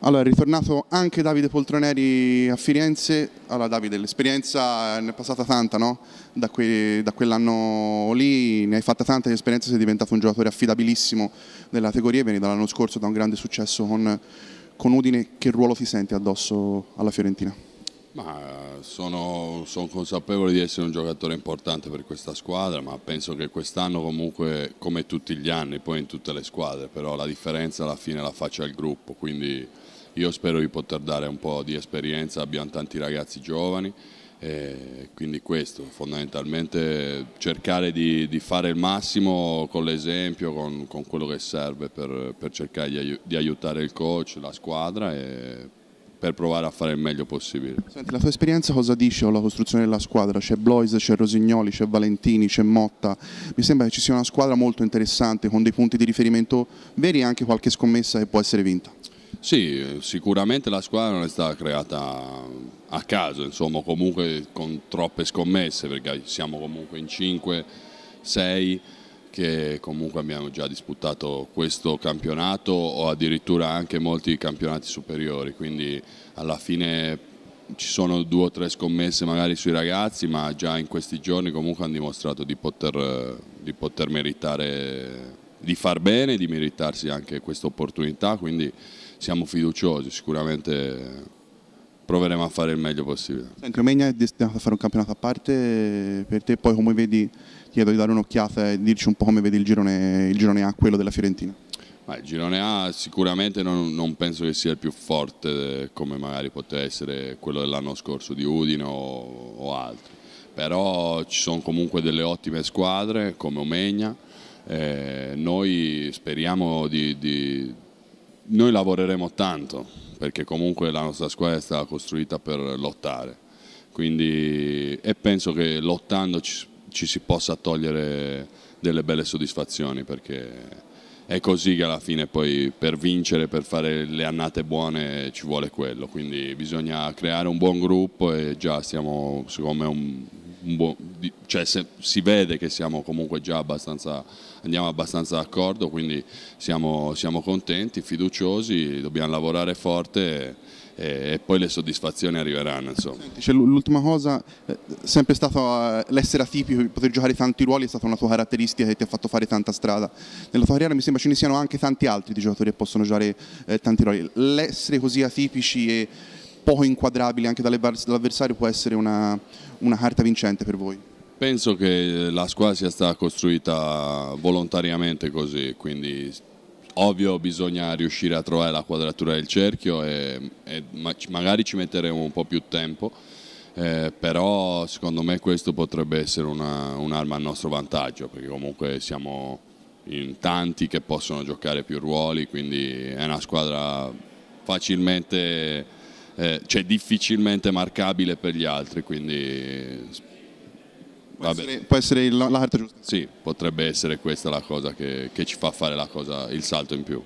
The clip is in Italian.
Allora, è ritornato anche Davide Poltroneri a Firenze. Allora, Davide, l'esperienza ne è passata tanta, no? Da, que- da quell'anno lì ne hai fatta tanta di esperienza, sei diventato un giocatore affidabilissimo nella categoria, vieni dall'anno scorso da un grande successo con, con Udine. Che ruolo ti senti addosso alla Fiorentina? Ma sono, sono, consapevole di essere un giocatore importante per questa squadra, ma penso che quest'anno comunque, come tutti gli anni, poi in tutte le squadre, però la differenza alla fine la faccia il gruppo, quindi io spero di poter dare un po' di esperienza, abbiamo tanti ragazzi giovani, quindi questo, fondamentalmente cercare di, di, fare il massimo con l'esempio, con, con, quello che serve per, per cercare di, aiutare il coach, la squadra e per provare a fare il meglio possibile. Senti, la tua esperienza cosa dice sulla costruzione della squadra? C'è Blois, c'è Rosignoli, c'è Valentini, c'è Motta. Mi sembra che ci sia una squadra molto interessante con dei punti di riferimento veri e anche qualche scommessa che può essere vinta. Sì, sicuramente la squadra non è stata creata a caso, insomma, comunque con troppe scommesse, perché siamo comunque in 5, 6 che comunque abbiamo già disputato questo campionato o addirittura anche molti campionati superiori, quindi alla fine ci sono due o tre scommesse magari sui ragazzi, ma già in questi giorni comunque hanno dimostrato di poter, di poter meritare, di far bene, di meritarsi anche questa opportunità, quindi siamo fiduciosi, sicuramente proveremo a fare il meglio possibile. Senti, Romagna è destinato a fare un campionato a parte per te, poi come vedi, ti chiedo di dare un'occhiata e dirci un po' come vedi il girone, il girone A, quello della Fiorentina. Ma il girone A sicuramente non, non, penso che sia il più forte come magari poteva essere quello dell'anno scorso di Udine o, o, altri, però ci sono comunque delle ottime squadre come Omegna, eh, noi speriamo di, di noi lavoreremo tanto perché comunque la nostra squadra è stata costruita per lottare. Quindi, e penso che lottando ci, ci si possa togliere delle belle soddisfazioni perché è così che alla fine poi per vincere, per fare le annate buone ci vuole quello, quindi bisogna creare un buon gruppo e già stiamo secondo me un, buon, cioè si vede che siamo comunque già abbastanza, andiamo abbastanza d'accordo, quindi siamo, siamo contenti, fiduciosi, dobbiamo lavorare forte e, e poi le soddisfazioni arriveranno. L'ultima cosa, eh, sempre stato eh, l'essere atipico, poter giocare tanti ruoli è stata una tua caratteristica che ti ha fatto fare tanta strada. Nella tua carriera mi sembra ce ne siano anche tanti altri giocatori che possono giocare eh, tanti ruoli. L'essere così atipici e poco inquadrabili anche dall'avversario può essere una, una carta vincente per voi? Penso che la squadra sia stata costruita volontariamente così, quindi Ovvio bisogna riuscire a trovare la quadratura del cerchio e, e magari ci metteremo un po' più tempo, eh, però secondo me questo potrebbe essere un'arma a nostro vantaggio perché comunque siamo in tanti che possono giocare più ruoli, quindi è una squadra facilmente, eh, cioè difficilmente marcabile per gli altri, quindi Può essere, può essere, la, la carta giusta? Sì, potrebbe essere questa la cosa che, che ci fa fare cosa, il salto in più.